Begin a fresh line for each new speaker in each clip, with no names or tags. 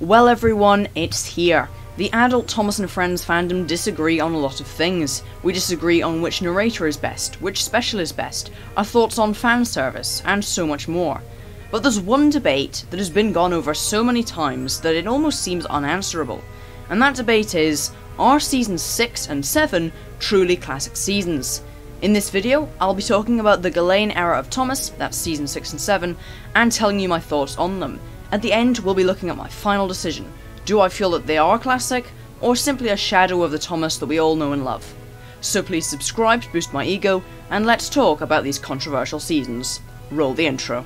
Well, everyone, it's here. The adult Thomas and Friends fandom disagree on a lot of things. We disagree on which narrator is best, which special is best, our thoughts on fan service, and so much more. But there's one debate that has been gone over so many times that it almost seems unanswerable. And that debate is are seasons 6 and 7 truly classic seasons? In this video, I'll be talking about the Gullane era of Thomas, that's season 6 and 7, and telling you my thoughts on them. At the end, we'll be looking at my final decision. Do I feel that they are a classic, or simply a shadow of the Thomas that we all know and love? So please subscribe to boost my ego, and let's talk about these controversial seasons. Roll the intro.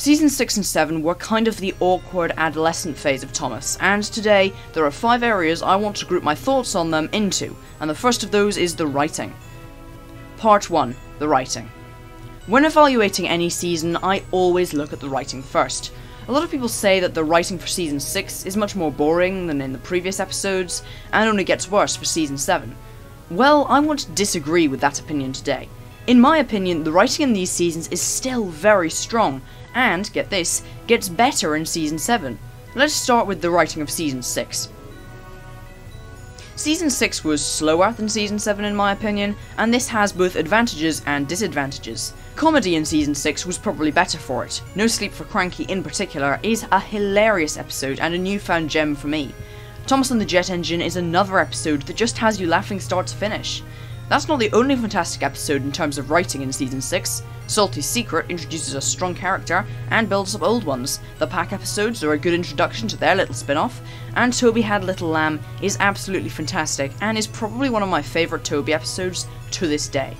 Seasons 6 and 7 were kind of the awkward adolescent phase of Thomas, and today there are five areas I want to group my thoughts on them into, and the first of those is the writing. Part 1 The Writing. When evaluating any season, I always look at the writing first. A lot of people say that the writing for season 6 is much more boring than in the previous episodes, and only gets worse for season 7. Well, I want to disagree with that opinion today. In my opinion, the writing in these seasons is still very strong, and, get this, gets better in Season 7. Let's start with the writing of Season 6. Season 6 was slower than Season 7 in my opinion, and this has both advantages and disadvantages. Comedy in Season 6 was probably better for it. No Sleep for Cranky in particular is a hilarious episode and a newfound gem for me. Thomas and the Jet Engine is another episode that just has you laughing start to finish. That's not the only fantastic episode in terms of writing in Season 6. Salty's Secret introduces a strong character and builds up old ones. The Pack episodes are a good introduction to their little spin off, and Toby Had Little Lamb is absolutely fantastic and is probably one of my favourite Toby episodes to this day.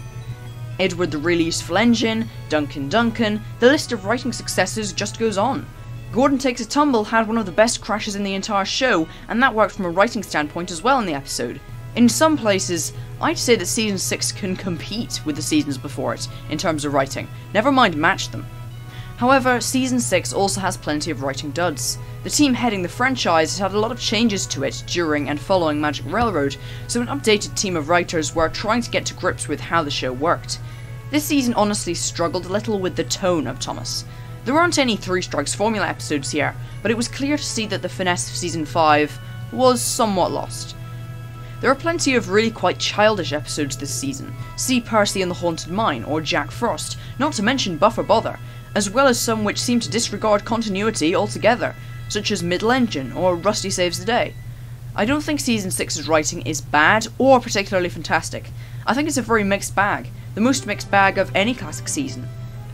Edward the Really Useful Engine, Duncan Duncan, the list of writing successes just goes on. Gordon Takes a Tumble had one of the best crashes in the entire show, and that worked from a writing standpoint as well in the episode. In some places, I'd say that season 6 can compete with the seasons before it in terms of writing, never mind match them. However, season 6 also has plenty of writing duds. The team heading the franchise has had a lot of changes to it during and following Magic Railroad, so an updated team of writers were trying to get to grips with how the show worked. This season honestly struggled a little with the tone of Thomas. There aren't any Three Strikes Formula episodes here, but it was clear to see that the finesse of season 5 was somewhat lost. There are plenty of really quite childish episodes this season. See Percy and the Haunted Mine, or Jack Frost, not to mention Buffer Bother, as well as some which seem to disregard continuity altogether, such as Middle Engine or Rusty Saves the Day. I don't think Season 6's writing is bad or particularly fantastic. I think it's a very mixed bag, the most mixed bag of any classic season.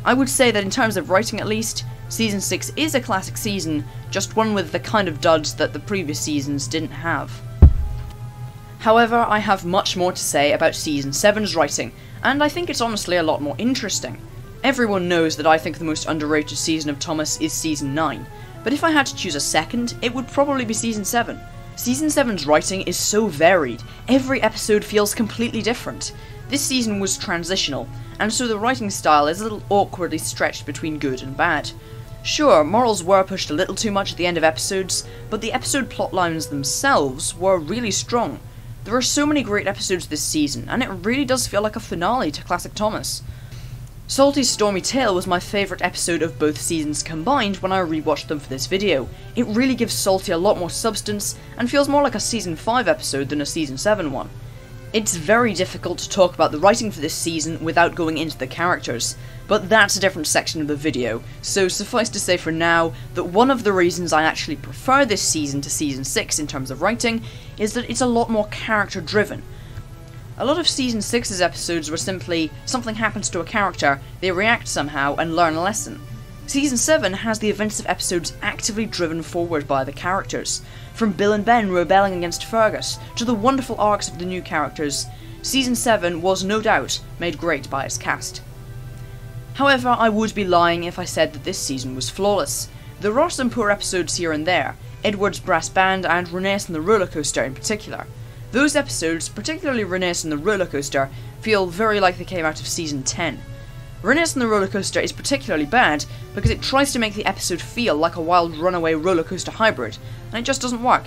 I would say that in terms of writing at least, Season 6 is a classic season, just one with the kind of duds that the previous seasons didn't have. However, I have much more to say about Season 7's writing, and I think it's honestly a lot more interesting. Everyone knows that I think the most underrated season of Thomas is Season 9, but if I had to choose a second, it would probably be Season 7. Season 7's writing is so varied, every episode feels completely different. This season was transitional, and so the writing style is a little awkwardly stretched between good and bad. Sure, morals were pushed a little too much at the end of episodes, but the episode plotlines themselves were really strong. There are so many great episodes this season, and it really does feel like a finale to Classic Thomas. Salty's Stormy Tale was my favourite episode of both seasons combined when I rewatched them for this video. It really gives Salty a lot more substance, and feels more like a Season 5 episode than a Season 7 one. It's very difficult to talk about the writing for this season without going into the characters, but that's a different section of the video, so suffice to say for now that one of the reasons I actually prefer this season to Season 6 in terms of writing is that it's a lot more character driven. A lot of Season 6's episodes were simply something happens to a character, they react somehow, and learn a lesson. Season 7 has the events of episodes actively driven forward by the characters. From Bill and Ben rebelling against Fergus, to the wonderful arcs of the new characters, Season 7 was no doubt made great by its cast. However, I would be lying if I said that this season was flawless. There are some poor episodes here and there, Edward's Brass Band and Rheneas and the Roller Coaster in particular. Those episodes, particularly Rheneas and the Roller Coaster, feel very like they came out of Season 10. Rheneas and the roller coaster is particularly bad because it tries to make the episode feel like a wild runaway roller coaster hybrid, and it just doesn't work.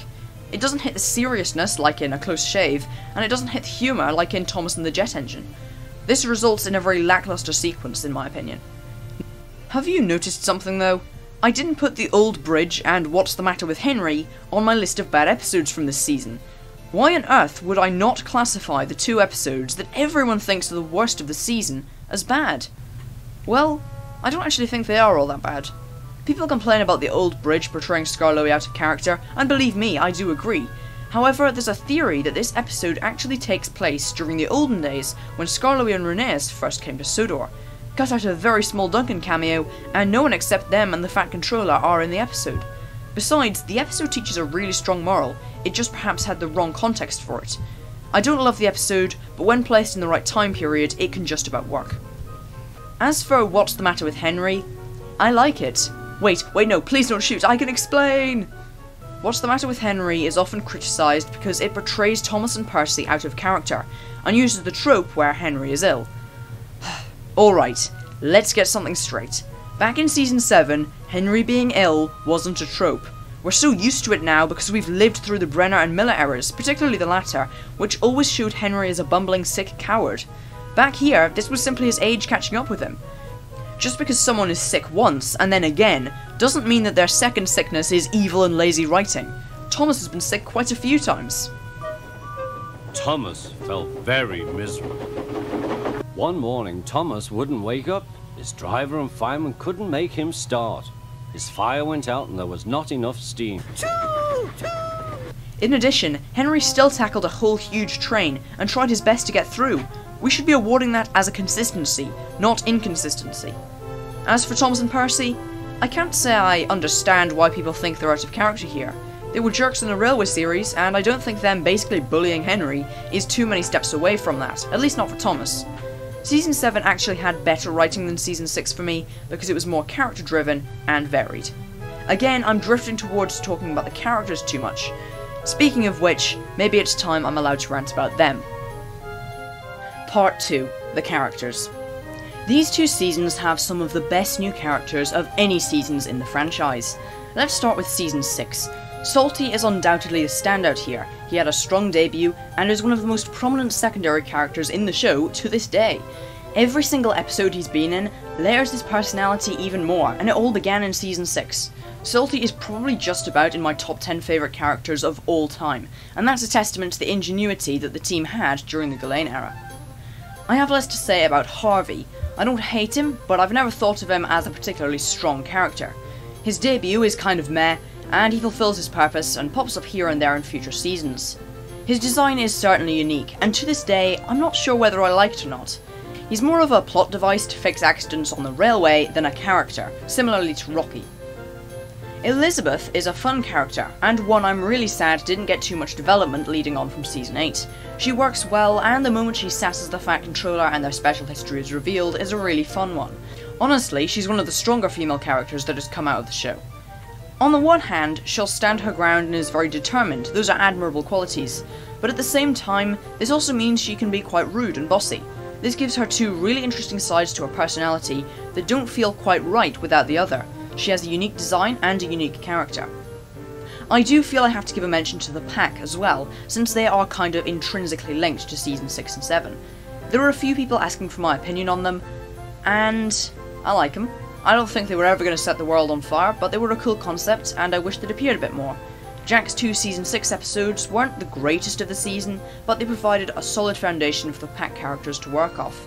It doesn't hit the seriousness like in A Close Shave, and it doesn't hit the humour like in Thomas and the Jet Engine. This results in a very lackluster sequence, in my opinion. Have you noticed something though? I didn't put the old bridge and What's the Matter with Henry on my list of bad episodes from this season. Why on earth would I not classify the two episodes that everyone thinks are the worst of the season as bad? Well, I don't actually think they are all that bad. People complain about the old bridge portraying Skarloey out of character, and believe me, I do agree. However, there's a theory that this episode actually takes place during the olden days when Skarloey and Rheneas first came to Sodor. Cut out a very small Duncan cameo, and no one except them and the Fat Controller are in the episode. Besides, the episode teaches a really strong moral, it just perhaps had the wrong context for it. I don't love the episode, but when placed in the right time period, it can just about work. As for What's the Matter with Henry, I like it. Wait, wait, no, please don't shoot, I can explain! What's the Matter with Henry is often criticised because it portrays Thomas and Percy out of character, and uses the trope where Henry is ill. Alright, let's get something straight. Back in season 7, Henry being ill wasn't a trope. We're so used to it now because we've lived through the Brenner and Miller eras, particularly the latter, which always showed Henry as a bumbling sick coward. Back here, this was simply his age catching up with him. Just because someone is sick once, and then again, doesn't mean that their second sickness is evil and lazy writing. Thomas has been sick quite a few times.
Thomas felt very miserable. One morning, Thomas wouldn't wake up. His driver and fireman couldn't make him start. His fire went out and there was not enough steam.
In addition, Henry still tackled a whole huge train and tried his best to get through. We should be awarding that as a consistency, not inconsistency. As for Thomas and Percy, I can't say I understand why people think they're out of character here. They were jerks in the Railway series, and I don't think them basically bullying Henry is too many steps away from that, at least not for Thomas. Season 7 actually had better writing than Season 6 for me because it was more character driven and varied. Again, I'm drifting towards talking about the characters too much. Speaking of which, maybe it's time I'm allowed to rant about them. Part 2 The Characters. These two seasons have some of the best new characters of any seasons in the franchise. Let's start with Season 6. Salty is undoubtedly the standout here. He had a strong debut and is one of the most prominent secondary characters in the show to this day. Every single episode he's been in layers his personality even more, and it all began in Season 6. Salty is probably just about in my top 10 favourite characters of all time, and that's a testament to the ingenuity that the team had during the Gullane era. I have less to say about Harvey. I don't hate him, but I've never thought of him as a particularly strong character. His debut is kind of meh, and he fulfills his purpose and pops up here and there in future seasons. His design is certainly unique, and to this day, I'm not sure whether I like it or not. He's more of a plot device to fix accidents on the railway than a character, similarly to Rocky. Elizabeth is a fun character, and one I'm really sad didn't get too much development leading on from Season 8. She works well, and the moment she sasses the Fat Controller and their special history is revealed is a really fun one. Honestly, she's one of the stronger female characters that has come out of the show. On the one hand, she'll stand her ground and is very determined, those are admirable qualities, but at the same time, this also means she can be quite rude and bossy. This gives her two really interesting sides to her personality that don't feel quite right without the other. She has a unique design and a unique character. I do feel I have to give a mention to the pack as well, since they are kind of intrinsically linked to season 6 and 7. There were a few people asking for my opinion on them, and I like them. I don't think they were ever going to set the world on fire, but they were a cool concept, and I wish they'd appeared a bit more. Jack's two Season 6 episodes weren't the greatest of the season, but they provided a solid foundation for the pack characters to work off.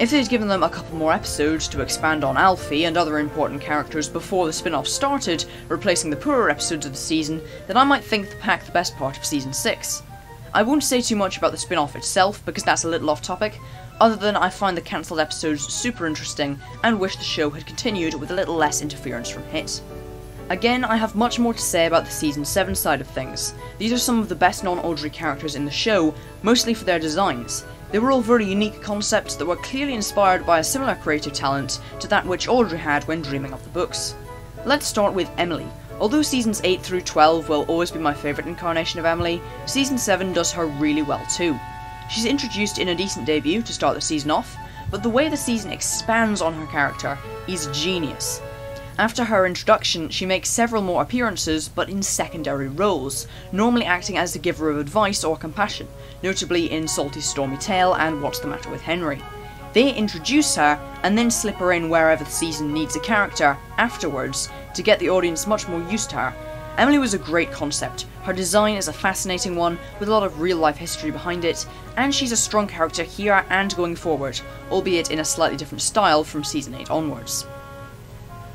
If they'd given them a couple more episodes to expand on Alfie and other important characters before the spin off started, replacing the poorer episodes of the season, then I might think the pack the best part of Season 6. I won't say too much about the spin off itself because that's a little off topic, other than I find the cancelled episodes super interesting and wish the show had continued with a little less interference from Hit. Again, I have much more to say about the Season 7 side of things. These are some of the best non Awdry characters in the show, mostly for their designs. They were all very unique concepts that were clearly inspired by a similar creative talent to that which Awdry had when dreaming of the books. Let's start with Emily. Although seasons 8 through 12 will always be my favourite incarnation of Emily, season 7 does her really well too. She's introduced in a decent debut to start the season off, but the way the season expands on her character is genius. After her introduction, she makes several more appearances, but in secondary roles, normally acting as the giver of advice or compassion, notably in Salty Stormy Tale and What's the Matter with Henry. They introduce her and then slip her in wherever the season needs a character afterwards to get the audience much more used to her. Emily was a great concept. Her design is a fascinating one with a lot of real life history behind it, and she's a strong character here and going forward, albeit in a slightly different style from season 8 onwards.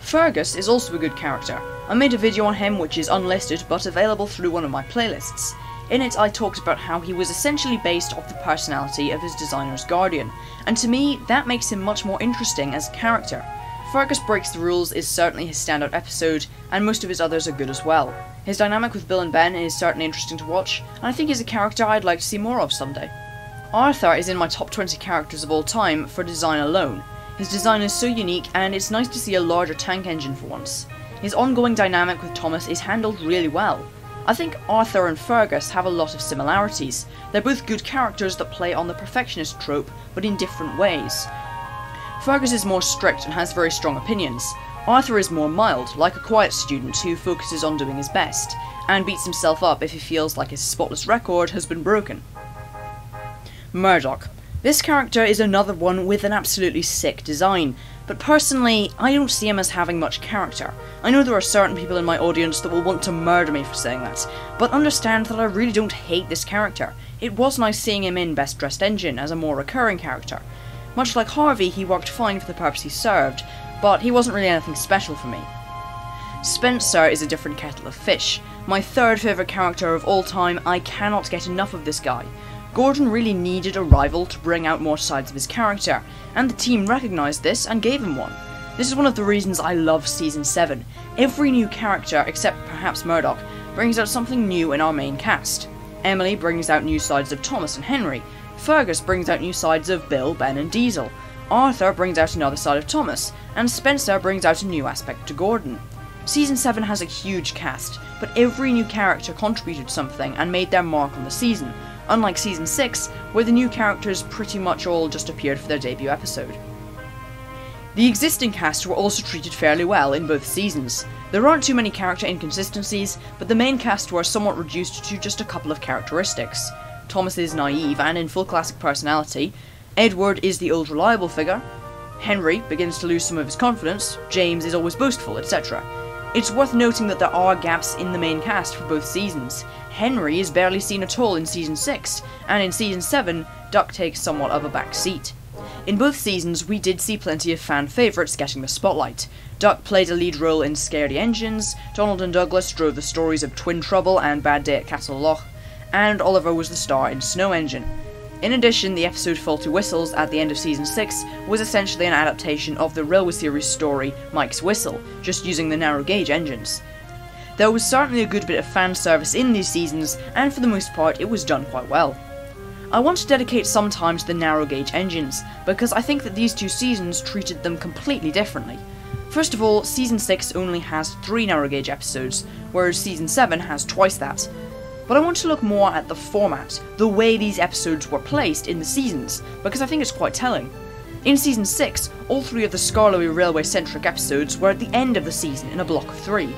Fergus is also a good character. I made a video on him which is unlisted but available through one of my playlists. In it I talked about how he was essentially based off the personality of his designer's guardian, and to me that makes him much more interesting as a character. Fergus Breaks the Rules is certainly his standout episode, and most of his others are good as well. His dynamic with Bill and Ben is certainly interesting to watch, and I think he's a character I'd like to see more of someday. Arthur is in my top 20 characters of all time for design alone, his design is so unique, and it's nice to see a larger tank engine for once. His ongoing dynamic with Thomas is handled really well. I think Arthur and Fergus have a lot of similarities. They're both good characters that play on the perfectionist trope, but in different ways. Fergus is more strict and has very strong opinions. Arthur is more mild, like a quiet student who focuses on doing his best, and beats himself up if he feels like his spotless record has been broken. Murdoch. This character is another one with an absolutely sick design, but personally, I don't see him as having much character. I know there are certain people in my audience that will want to murder me for saying that, but understand that I really don't hate this character. It was nice seeing him in Best Dressed Engine as a more recurring character. Much like Harvey, he worked fine for the purpose he served, but he wasn't really anything special for me. Spencer is a different kettle of fish. My third favourite character of all time, I cannot get enough of this guy. Gordon really needed a rival to bring out more sides of his character, and the team recognised this and gave him one. This is one of the reasons I love Season 7. Every new character, except perhaps Murdoch, brings out something new in our main cast. Emily brings out new sides of Thomas and Henry, Fergus brings out new sides of Bill, Ben, and Diesel, Arthur brings out another side of Thomas, and Spencer brings out a new aspect to Gordon. Season 7 has a huge cast, but every new character contributed something and made their mark on the season, unlike Season 6, where the new characters pretty much all just appeared for their debut episode. The existing cast were also treated fairly well in both seasons. There aren't too many character inconsistencies, but the main cast were somewhat reduced to just a couple of characteristics. Thomas is naive and in full classic personality, Edward is the old reliable figure, Henry begins to lose some of his confidence, James is always boastful, etc. It's worth noting that there are gaps in the main cast for both seasons. Henry is barely seen at all in Season 6, and in Season 7, Duck takes somewhat of a back seat. In both seasons, we did see plenty of fan favourites getting the spotlight. Duck played a lead role in Scaredy Engines, Donald and Douglas drove the stories of Twin Trouble and Bad Day at Castle Loch, and Oliver was the star in Snow Engine. In addition, the episode Faulty Whistles at the end of season 6 was essentially an adaptation of the Railway series story Mike's Whistle, just using the narrow gauge engines. There was certainly a good bit of fan service in these seasons, and for the most part, it was done quite well. I want to dedicate some time to the narrow gauge engines, because I think that these two seasons treated them completely differently. First of all, season 6 only has 3 narrow gauge episodes, whereas season 7 has twice that. But I want to look more at the format, the way these episodes were placed in the seasons, because I think it's quite telling. In season 6, all three of the Skarloey Railway centric episodes were at the end of the season in a block of three,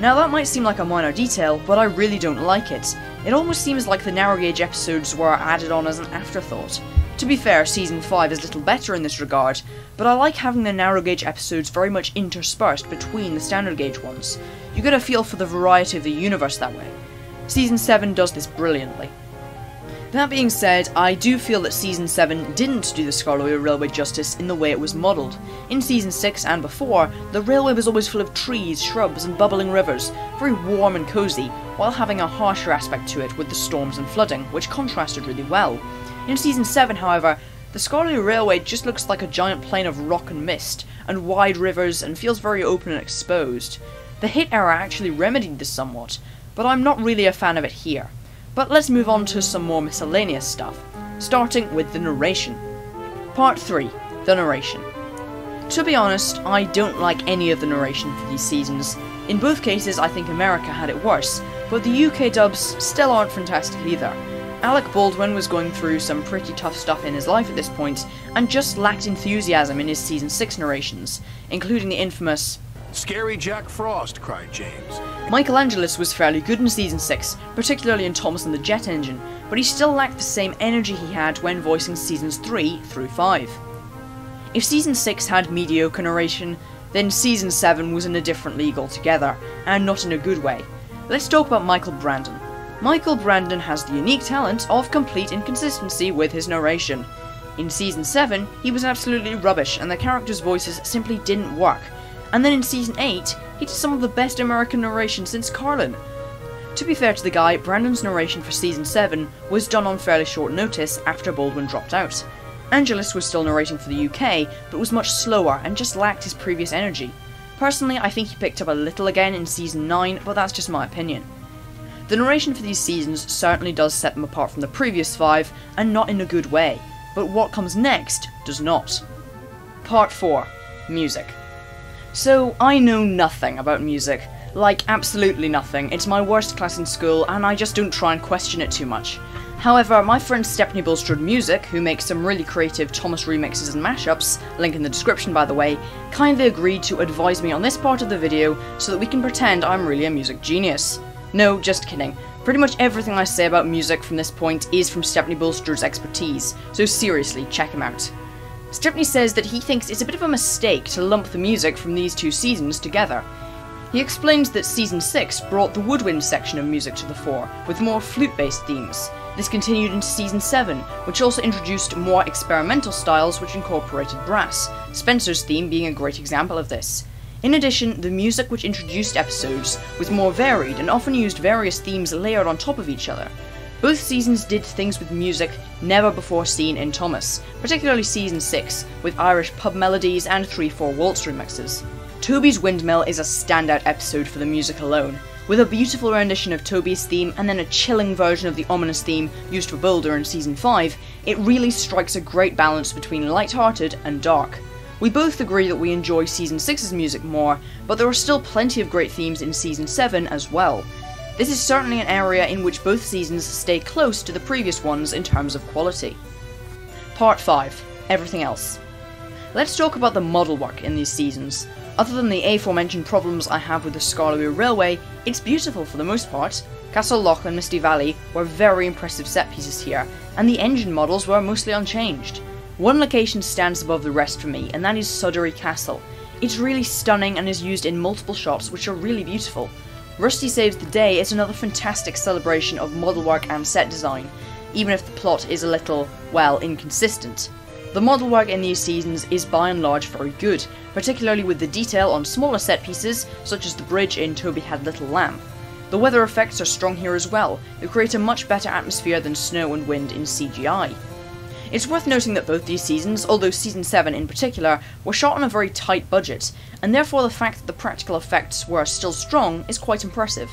now that might seem like a minor detail, but I really don't like it. It almost seems like the narrow gauge episodes were added on as an afterthought. To be fair, season 5 is a little better in this regard, but I like having the narrow gauge episodes very much interspersed between the standard gauge ones. You get a feel for the variety of the universe that way. Season 7 does this brilliantly. That being said, I do feel that Season 7 didn't do the Skarloey Railway justice in the way it was modelled. In Season 6 and before, the railway was always full of trees, shrubs, and bubbling rivers, very warm and cosy, while having a harsher aspect to it with the storms and flooding, which contrasted really well. In Season 7, however, the Skarloey Railway just looks like a giant plain of rock and mist, and wide rivers, and feels very open and exposed. The hit era actually remedied this somewhat, but I'm not really a fan of it here. But let's move on to some more miscellaneous stuff, starting with the narration. Part 3 The Narration. To be honest, I don't like any of the narration for these seasons. In both cases, I think America had it worse, but the UK dubs still aren't fantastic either. Alec Baldwin was going through some pretty tough stuff in his life at this point, and just lacked enthusiasm in his season 6 narrations, including the infamous
Scary Jack Frost, cried James.
Michael Angelis was fairly good in season 6, particularly in Thomas and the Jet Engine, but he still lacked the same energy he had when voicing seasons 3 through 5. If season 6 had mediocre narration, then season 7 was in a different league altogether, and not in a good way. Let's talk about Michael Brandon. Michael Brandon has the unique talent of complete inconsistency with his narration. In season 7, he was absolutely rubbish and the characters' voices simply didn't work, and then in season 8, he did some of the best American narration since Carlin. To be fair to the guy, Brandon's narration for season 7 was done on fairly short notice after Baldwin dropped out. Angelis was still narrating for the UK, but was much slower and just lacked his previous energy. Personally, I think he picked up a little again in season 9, but that's just my opinion. The narration for these seasons certainly does set them apart from the previous five, and not in a good way, but what comes next does not. Part 4 Music. So, I know nothing about music. Like, absolutely nothing. It's my worst class in school, and I just don't try and question it too much. However, my friend Stepney Bulstrode Music, who makes some really creative Thomas remixes and mashups, link in the description by the way, kindly agreed to advise me on this part of the video so that we can pretend I'm really a music genius. No, just kidding. Pretty much everything I say about music from this point is from Stepney Bulstrode's expertise, so seriously, check him out. Stepney says that he thinks it's a bit of a mistake to lump the music from these two seasons together. He explains that Season 6 brought the woodwind section of music to the fore, with more flute based themes. This continued into Season 7, which also introduced more experimental styles which incorporated brass, Spencer's theme being a great example of this. In addition, the music which introduced episodes was more varied and often used various themes layered on top of each other. Both seasons did things with music never before seen in Thomas, particularly season 6, with Irish pub melodies and 3-4 waltz remixes. Toby's Windmill is a standout episode for the music alone, with a beautiful rendition of Toby's theme and then a chilling version of the ominous theme used for Boulder in season 5, it really strikes a great balance between light-hearted and dark. We both agree that we enjoy season 6's music more, but there are still plenty of great themes in season 7 as well, this is certainly an area in which both seasons stay close to the previous ones in terms of quality. Part 5 Everything Else. Let's talk about the model work in these seasons. Other than the aforementioned problems I have with the Skarloey Railway, it's beautiful for the most part. Castle Loch and Misty Valley were very impressive set pieces here, and the engine models were mostly unchanged. One location stands above the rest for me, and that is Sudbury Castle. It's really stunning and is used in multiple shots which are really beautiful. Rusty Saves the Day is another fantastic celebration of model work and set design, even if the plot is a little, well, inconsistent. The model work in these seasons is by and large very good, particularly with the detail on smaller set pieces, such as the bridge in Toby Had Little Lamb. The weather effects are strong here as well, they create a much better atmosphere than snow and wind in CGI. It's worth noting that both these seasons, although season 7 in particular, were shot on a very tight budget, and therefore the fact that the practical effects were still strong is quite impressive.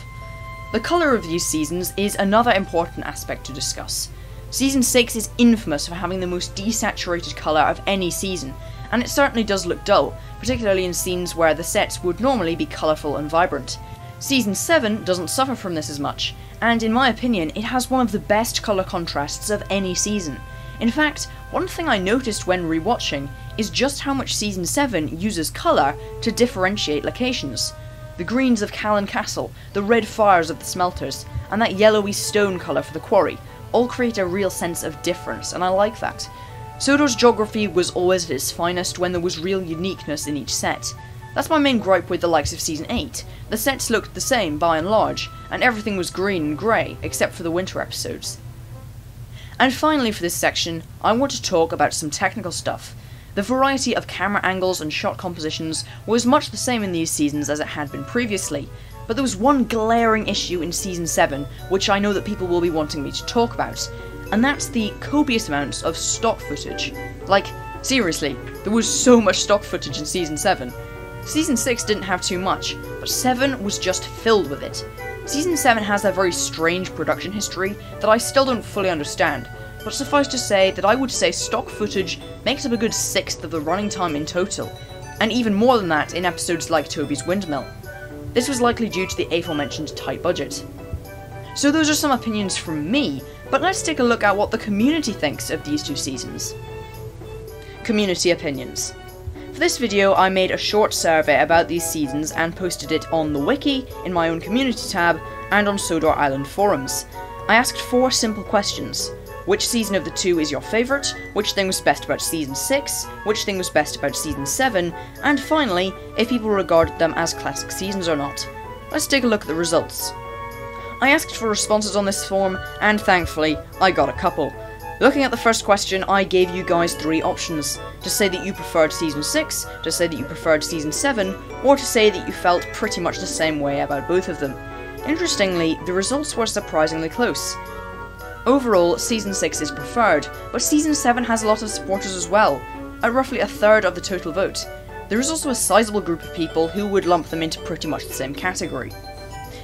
The colour of these seasons is another important aspect to discuss. Season 6 is infamous for having the most desaturated colour of any season, and it certainly does look dull, particularly in scenes where the sets would normally be colourful and vibrant. Season 7 doesn't suffer from this as much, and in my opinion, it has one of the best colour contrasts of any season. In fact, one thing I noticed when rewatching is just how much Season 7 uses colour to differentiate locations. The greens of Callan Castle, the red fires of the smelters, and that yellowy stone colour for the quarry all create a real sense of difference, and I like that. Sodor's geography was always at its finest when there was real uniqueness in each set. That's my main gripe with the likes of Season 8. The sets looked the same by and large, and everything was green and grey, except for the winter episodes. And finally for this section, I want to talk about some technical stuff. The variety of camera angles and shot compositions was much the same in these seasons as it had been previously, but there was one glaring issue in Season 7 which I know that people will be wanting me to talk about, and that's the copious amounts of stock footage. Like, seriously, there was so much stock footage in Season 7. Season 6 didn't have too much, but 7 was just filled with it. Season 7 has a very strange production history that I still don't fully understand, but suffice to say that I would say stock footage makes up a good sixth of the running time in total, and even more than that in episodes like Toby's Windmill. This was likely due to the aforementioned tight budget. So those are some opinions from me, But let's take a look at what the community thinks of these two seasons. Community opinions. For this video, I made a short survey about these seasons and posted it on the wiki, in my own community tab, and on Sodor Island forums. I asked four simple questions. Which season of the two is your favourite? Which thing was best about season 6? Which thing was best about season 7? And finally, if people regarded them as classic seasons or not. Let's take a look at the results. I asked for responses on this form, and thankfully, I got a couple. Looking at the first question, I gave you guys three options. To say that you preferred Season 6, to say that you preferred Season 7, or to say that you felt pretty much the same way about both of them. Interestingly, the results were surprisingly close. Overall, Season 6 is preferred, but Season 7 has a lot of supporters as well, at roughly a third of the total vote. There is also a sizable group of people who would lump them into pretty much the same category.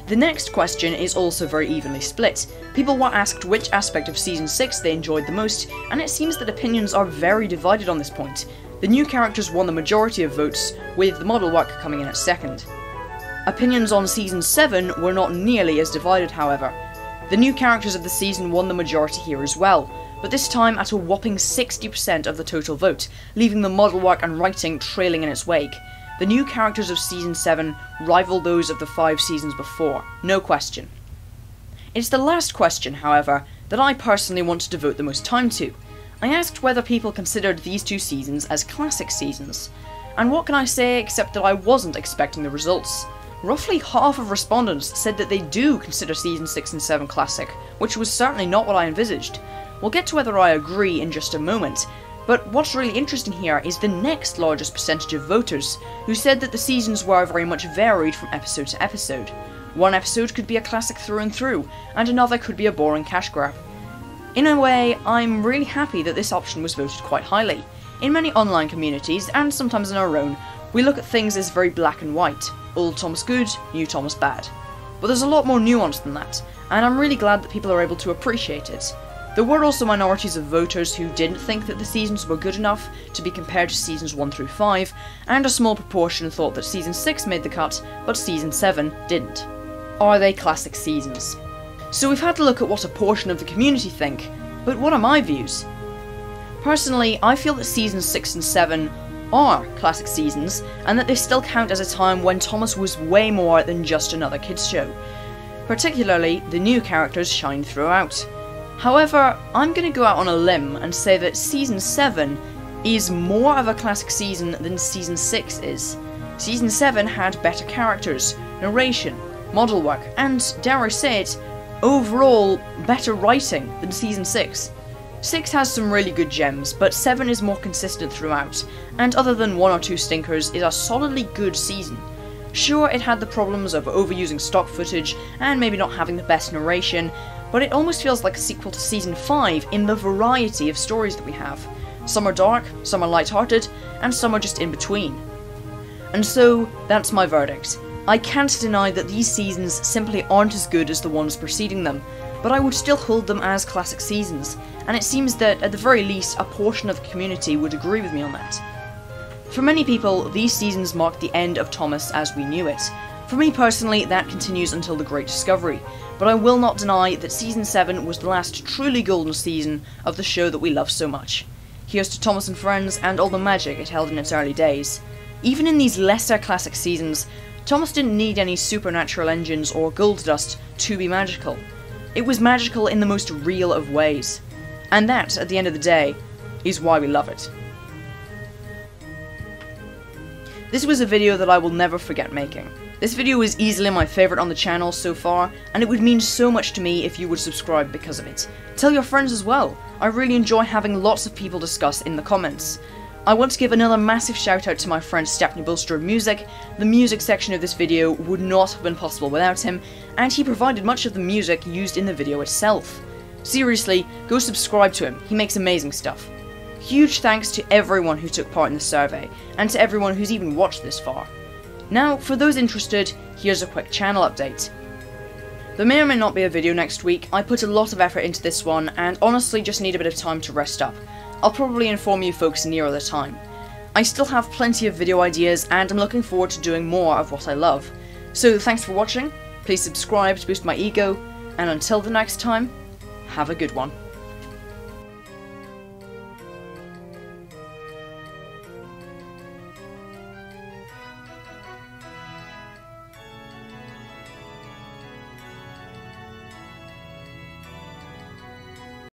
The next question is also very evenly split. People were asked which aspect of Season 6 they enjoyed the most, and it seems that opinions are very divided on this point. The new characters won the majority of votes, with the model work coming in at second. Opinions on Season 7 were not nearly as divided, however. The new characters of the season won the majority here as well, but this time at a whopping 60% of the total vote, leaving the model work and writing trailing in its wake. The new characters of Season 7 rival those of the five seasons before, no question. It's the last question, however, that I personally want to devote the most time to. I asked whether people considered these two seasons as classic seasons. And what can I say except that I wasn't expecting the results? Roughly half of respondents said that they do consider Season 6 and 7 classic, which was certainly not what I envisaged. We'll get to whether I agree in just a moment, but what's really interesting here is the next largest percentage of voters, who said that the seasons were very much varied from episode to episode. One episode could be a classic through and through, and another could be a boring cash grab. In a way, I'm really happy that this option was voted quite highly. In many online communities, and sometimes in our own, we look at things as very black and white old Thomas good, new Thomas bad. But there's a lot more nuance than that, and I'm really glad that people are able to appreciate it. There were also minorities of voters who didn't think that the seasons were good enough to be compared to seasons 1 through 5, and a small proportion thought that season 6 made the cut, but season 7 didn't. Are they classic seasons? So we've had to look at what a portion of the community think, but what are my views? Personally, I feel that seasons 6 and 7 are classic seasons, and that they still count as a time when Thomas was way more than just another kids show. Particularly, the new characters shine throughout. However, I'm going to go out on a limb and say that Season 7 is more of a classic season than Season 6 is. Season 7 had better characters, narration, model work, and, dare I say it, overall better writing than Season 6. 6 has some really good gems, but 7 is more consistent throughout, and other than one or two stinkers, is a solidly good season. Sure, it had the problems of overusing stock footage and maybe not having the best narration, but it almost feels like a sequel to Season 5 in the variety of stories that we have. Some are dark, some are light-hearted, and some are just in between. And so, that's my verdict. I can't deny that these seasons simply aren't as good as the ones preceding them, but I would still hold them as classic seasons, and it seems that at the very least a portion of the community would agree with me on that. For many people, these seasons mark the end of Thomas as we knew it. For me personally, that continues until the Great Discovery, but I will not deny that Season 7 was the last truly golden season of the show that we love so much. Here's to Thomas and Friends and all the magic it held in its early days. Even in these lesser classic seasons, Thomas didn't need any supernatural engines or gold dust to be magical. It was magical in the most real of ways. And that, at the end of the day, is why we love it. This was a video that I will never forget making. This video is easily my favourite on the channel so far, and it would mean so much to me if you would subscribe because of it. Tell your friends as well, I really enjoy having lots of people discuss in the comments. I want to give another massive shout out to my friend Stepney Bulstrode Music. The music section of this video would not have been possible without him, and he provided much of the music used in the video itself. Seriously, go subscribe to him, he makes amazing stuff. Huge thanks to everyone who took part in the survey, and to everyone who's even watched this far. Now, for those interested, here's a quick channel update. There may or may not be a video next week, I put a lot of effort into this one, and honestly just need a bit of time to rest up. I'll probably inform you folks nearer the time. I still have plenty of video ideas, and I'm looking forward to doing more of what I love. So thanks for watching, please subscribe to boost my ego, and until the next time, Have a good one.